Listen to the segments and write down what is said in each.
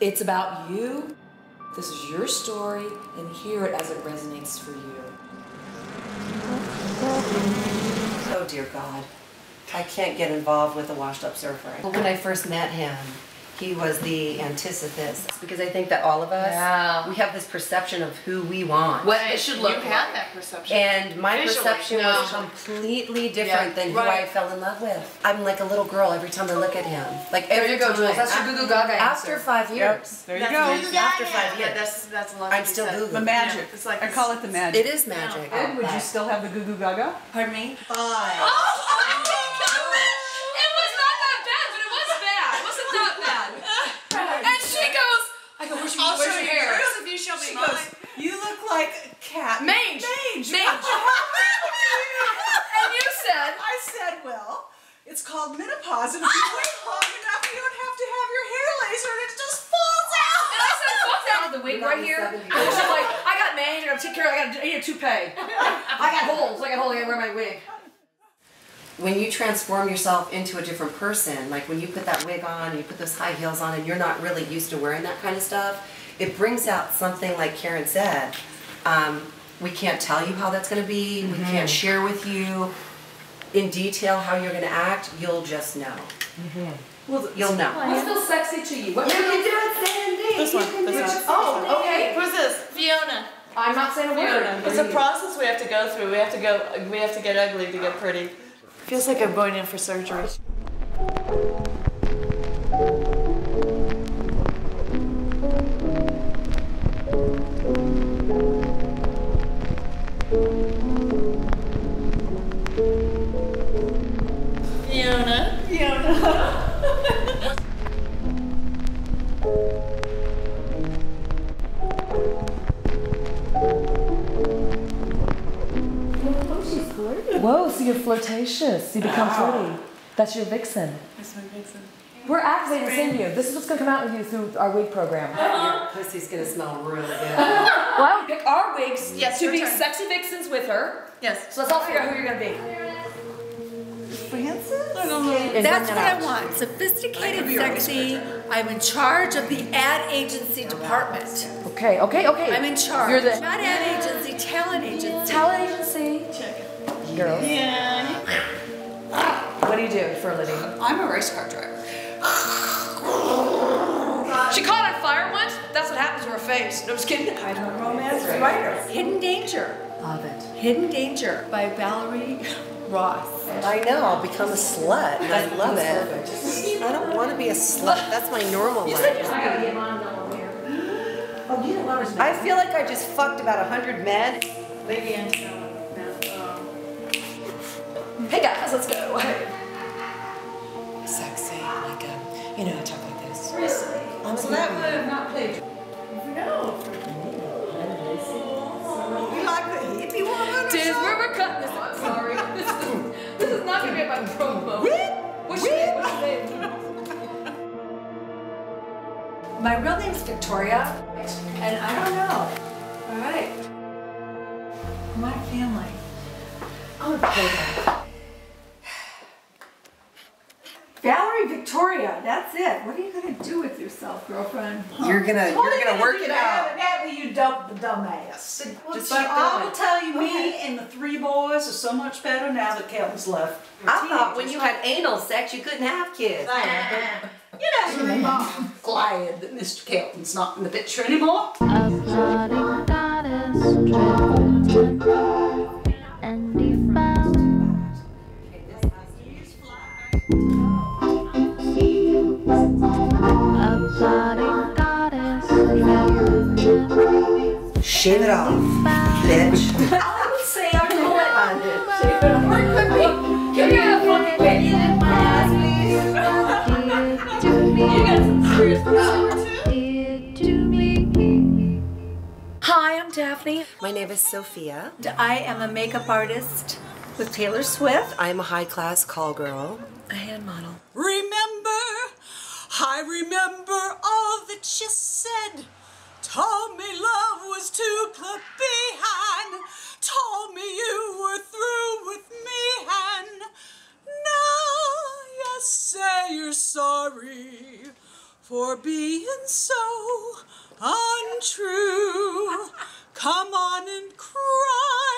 It's about you. This is your story, and hear it as it resonates for you. Oh dear God. I can't get involved with a washed up surfer. When I first met him, he was the antithesis because I think that all of us Yeah. we have this perception of who we want. What it should look you like. had that perception. And my Visually, perception was completely different Yeah, than who. I fell in love with. I'm like a little girl every time I look at him. Like There every you go, time. Jules. That's your Goo Goo Gaga After answer. five years. Yep. There you That's go. Goo Goo After five years. Yeah, that's that's a lot. I'm still said. Goo Goo. The magic. Yeah, it's like I call it the magic. It is magic. Ed, would you still have the Goo Goo Gaga? Pardon me. Oh, oh, It was not that bad, but it was bad. It wasn't that bad. And she goes, I go, where's your, I'll where's show your you hair? yours if you show me She mine. goes, you look like a cat. Mange. Mange. Mange. and you said, I said, well, it's called menopause, and if you wait long enough, you don't have to have your hair lasered, and it just falls out. and I said, fuck that with the wig right here. And she's like, I got mange, and I'm taking care of, I got, I need a toupee. I got holes, I got holes, I gotta wear my wig. When you transform yourself into a different person, like when you put that wig on, and you put those high heels on, and you're not really used to wearing that kind of stuff, it brings out something like Karen said. Um, we can't tell you how that's going to be. We mm-hmm. can't share with you in detail how you're going to act. You'll just know. Mm-hmm. Well, you'll know. What feels sexy to you? What You can do it, Sandy. This one, this one. it. Oh, okay. Who's this? Fiona. I'm not saying a word. It's a process we have to go through. We have to go. We have to get ugly to get uh, pretty. Feels like I'm going in for surgery. Fiona. Fiona. Whoa, so you're flirtatious. You become flirty. That's your vixen. That's my vixen. We're activating to send you. This is what's going to come out with you through our wig program. Your pussy's going to smell really good. Well, I would pick our wigs Yes, to be turn. sexy vixens with her. Yes. So let's all figure out who you're gonna be. Francis? That's what I want. Sophisticated, sexy. I'm in charge of the ad agency department. Okay, okay, okay. I'm in charge. You're the not ad agency, talent agency. talent agency. Girls. Yeah. What do you do for a living? I'm a race car driver. She caught on fire once. That's what happens to her face. No, just kidding. I'm a romance writer. Hidden Danger. Love it. Hidden Danger by Valerie Ross. I know, I'll become a slut, and I love it. I don't want to be a slut. That's my normal life. I gotta get mine done over here. I feel like I just fucked about a hundred men. Maybe Angela. Hey guys, let's go. Sexy, like a, you know, talk like this. Recently. I'm So that would not played. No. You like the hippie woman? something? we're, we're cutting this. I'm sorry. This is, this is not gonna be my promo. What's your name? What's your name? My real name's Victoria, and I don't know. All right. My family. Valerie Victoria, that's it. What are you gonna do with yourself, girlfriend? You're gonna, you're gonna work it out. Evidently, you dump the dumbass. Just but keep I going. will tell you, me and the three boys are so much better now that Kelton's left. I thought when you had anal sex, you couldn't have kids. You know, I'm glad that Mr. Kelton's not in the picture anymore. Shave it off, bitch. I would say I call it Give me a fucking baby. dear to me. You got some serious Dear to me. Hi, I'm Daphne. My name is Sophia. I am a makeup artist with Taylor Swift. I'm a high class call girl. A hand model. Remember, I remember all that you said. Told me love was too close behind. Told me you were through with me, and now you say you're sorry for being so untrue. Come on and cry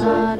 Lord.